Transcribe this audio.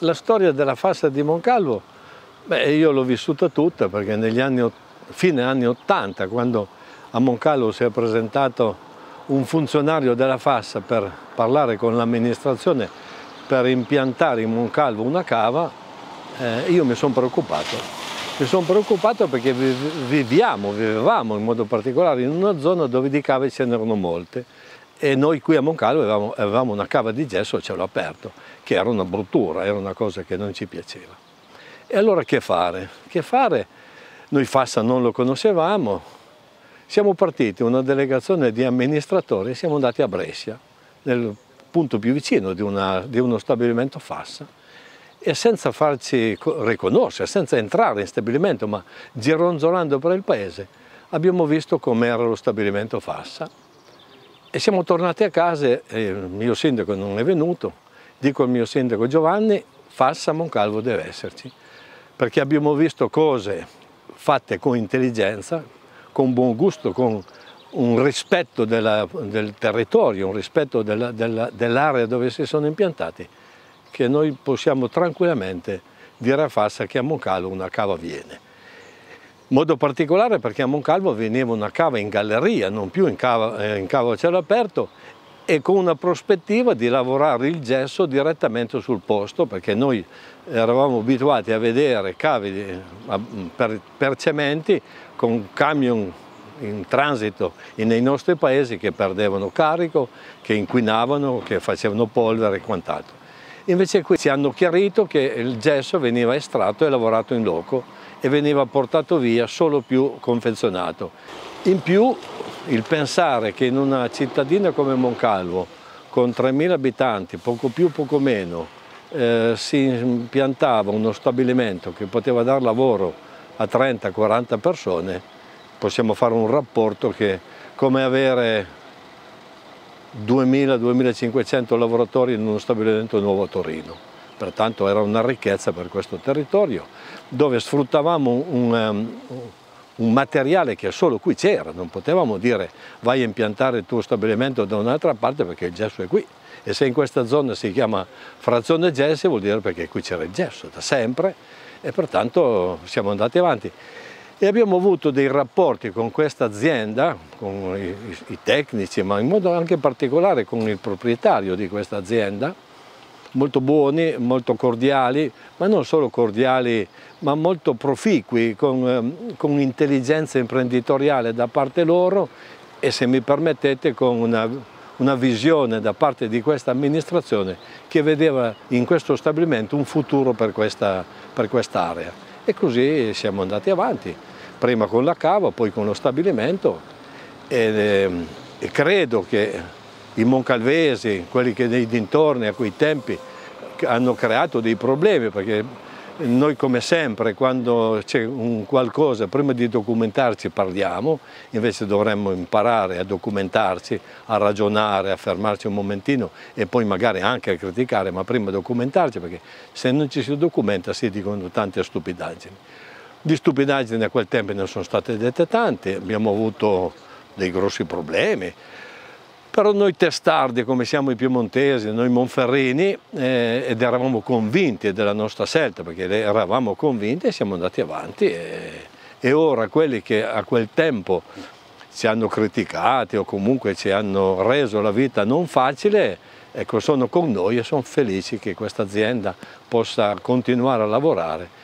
La storia della fassa di Moncalvo, beh, io l'ho vissuta tutta perché negli anni, fine anni 80, quando a Moncalvo si è presentato un funzionario della fassa per parlare con l'amministrazione per impiantare in Moncalvo una cava, eh, io mi sono preoccupato. Mi sono preoccupato perché viviamo, vivevamo in modo particolare in una zona dove di cave ce n'erano molte e noi qui a Moncalvo avevamo, avevamo, una cava di gesso a cielo aperto, che era una bruttura, era una cosa che non ci piaceva. E allora che fare? Che fare? Noi Fassa non lo conoscevamo, siamo partiti una delegazione di amministratori e siamo andati a Brescia, nel punto più vicino di, una, di uno stabilimento Fassa, e senza farci riconoscere, senza entrare in stabilimento, ma gironzolando per il paese, abbiamo visto com'era lo stabilimento Fassa e siamo tornati a casa e il mio sindaco non è venuto, dico al mio sindaco Giovanni, Fassa Moncalvo deve esserci, perché abbiamo visto cose fatte con intelligenza, con buon gusto, con un rispetto della, del territorio, un rispetto dell'area dell dove si sono impiantati, che noi possiamo tranquillamente dire a Fassa che a Moncalvo una cava viene modo particolare perché a Moncalvo veniva una cava in galleria, non più in cava, eh, in cava a cielo aperto e con una prospettiva di lavorare il gesso direttamente sul posto perché noi eravamo abituati a vedere cavi per, per cementi con camion in transito nei nostri paesi che perdevano carico, che inquinavano, che facevano polvere e quant'altro. Invece qui ci hanno chiarito che il gesso veniva estratto e lavorato in loco e veniva portato via solo più confezionato. In più il pensare che in una cittadina come Moncalvo, con 3.000 abitanti, poco più, poco meno, eh, si impiantava uno stabilimento che poteva dar lavoro a 30-40 persone, possiamo fare un rapporto che come avere 2.000-2.500 lavoratori in uno stabilimento nuovo a Torino pertanto era una ricchezza per questo territorio, dove sfruttavamo un, um, un materiale che solo qui c'era, non potevamo dire vai a impiantare il tuo stabilimento da un'altra parte perché il gesso è qui. E se in questa zona si chiama frazione gesso vuol dire perché qui c'era il gesso da sempre e pertanto siamo andati avanti. E abbiamo avuto dei rapporti con questa azienda, con i, i tecnici, ma in modo anche particolare con il proprietario di questa azienda, molto buoni, molto cordiali, ma non solo cordiali, ma molto proficui, con, ehm, con intelligenza imprenditoriale da parte loro e se mi permettete con una, una visione da parte di questa amministrazione che vedeva in questo stabilimento un futuro per questa per quest'area. E così siamo andati avanti, prima con la cava, poi con lo stabilimento e, e credo che i moncalvesi, quelli che nei dintorni a quei tempi hanno creato dei problemi perché noi come sempre quando c'è qualcosa prima di documentarci parliamo, invece dovremmo imparare a documentarci, a ragionare, a fermarci un momentino e poi magari anche a criticare, ma prima documentarci perché se non ci si documenta si dicono tante stupidaggini. Di stupidaggini a quel tempo ne sono state dette tante, abbiamo avuto dei grossi problemi, però noi testardi come siamo i piemontesi, noi monferrini, eh, ed eravamo convinti della nostra scelta, perché eravamo convinti e siamo andati avanti e, e ora quelli che a quel tempo ci hanno criticati o comunque ci hanno reso la vita non facile, ecco, sono con noi e sono felici che questa azienda possa continuare a lavorare